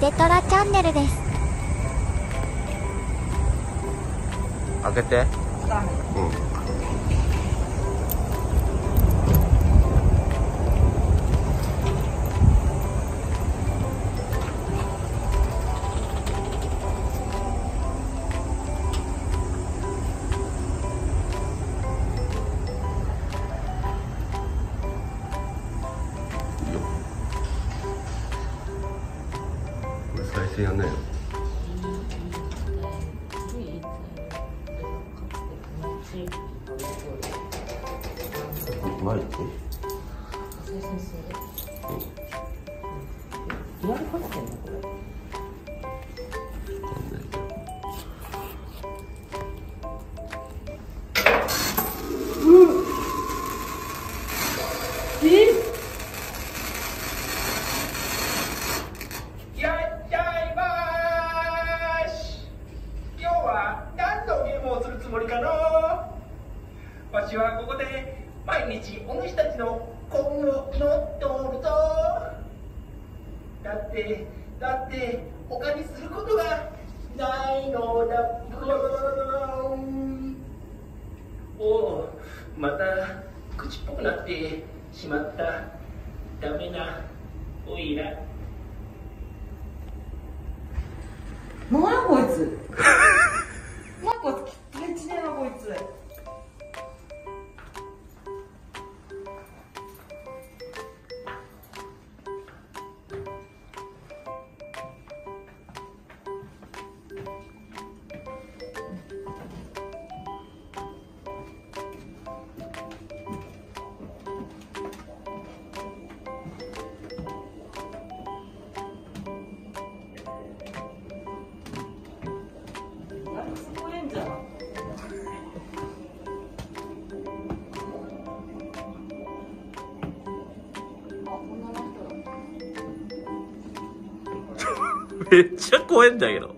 テトラチャンネルです。開けて。うんこれ再生やんないのマイク言われ方ってん。のこれつもりかの？わしはここで毎日お主たちの幸運を祈っておるぞ。だってだって他にすることがないのだおおまた口っぽくなってしまった。ダメなおいら。何やこいつ めっちゃ怖いんだけど。